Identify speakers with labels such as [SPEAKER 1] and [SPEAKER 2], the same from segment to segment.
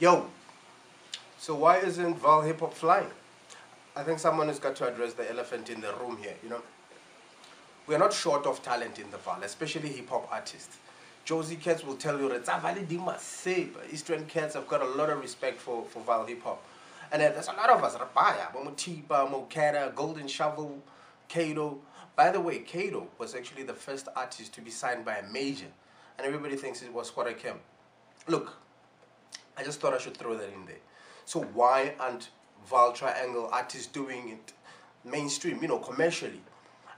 [SPEAKER 1] Yo, so why isn't Vaal Hip Hop flying? I think someone has got to address the elephant in the room here, you know. We're not short of talent in the Vaal, especially hip hop artists. Jozi Cats will tell you that Eastern Cats have got a lot of respect for, for Vaal hip hop. And uh, there's a lot of us, Rabaya, Momotipa, Mokera, Golden Shovel, Kato. By the way, Kato was actually the first artist to be signed by a major. And everybody thinks it was Squatter Kim. Look, I just thought I should throw that in there. So why aren't Vaal Triangle artists doing it mainstream, you know, commercially?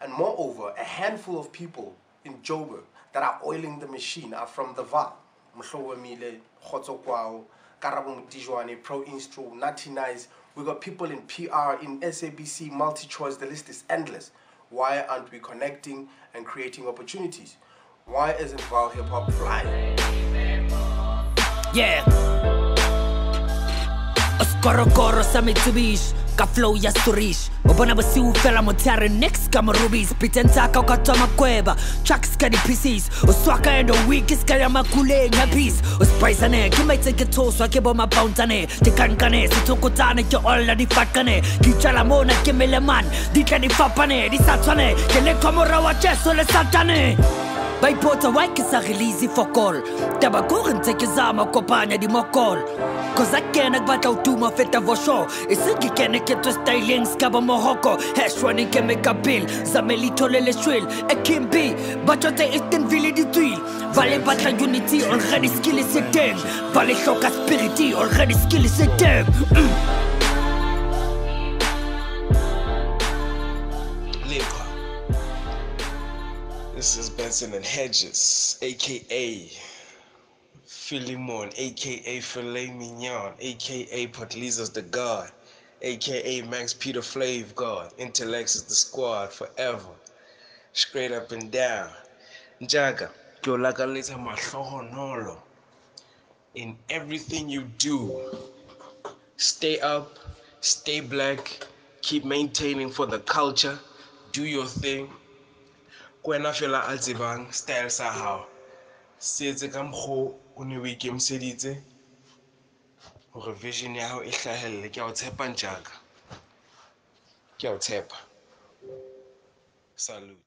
[SPEAKER 1] And moreover, a handful of people in Joburg that are oiling the machine are from the Vaal. Mhlowe Mile, Khotso Kwao, Karabo Mutijwane, Pro Instro, Nati Nice. We got people in PR, in SABC, MultiChoice, the list is endless. Why aren't we connecting and creating opportunities? Why isn't Vaal Hip Hop flying?
[SPEAKER 2] Yeah. Oskorokoro sa Mitsubishi ka flow ya storish o bona bosiu fela motshare next ka morubis piteng tsaka ka tswa makweba tracks ka di-pieces. O swaka and week ska ya makuleng ya peace. O spiceane ke maitse ke tshoswa ke bo mabountane ke kankane sethokotsane ke olla difatkane ke itjala mona ke meleman di tla di fapane di sa tshwane. Ke Leqhwa mora wa jeso le satane ba ipotsa why ke sa release for call taba kore ntse ke zama kopanya dimokolo I kena ke batla ho tuma feta vosho e se ke kene ke tswe styleng ska ba mohoko hash running ke bill zameli thole le shwil e kim b ba tsotse eastern ville di tswil vale batla unity already skill is teng vale hloka spirit already skill is teng
[SPEAKER 3] This is Benson and Hedges, aka Philemon, aka Filet Mignon, aka Patlizos the God, aka Max Peter Flav God, Intellects is the squad forever, straight up and down. Mahlohonolo. In everything you do, stay up, stay black, keep maintaining for the culture, do your thing. Kwena fela a tsebang style sa hao. Se ka mokgwa o ne o ikemiseditse hore vision ya hao e hlahelle. Ke a o tshepa ntjaka ke a o tshepa. Salute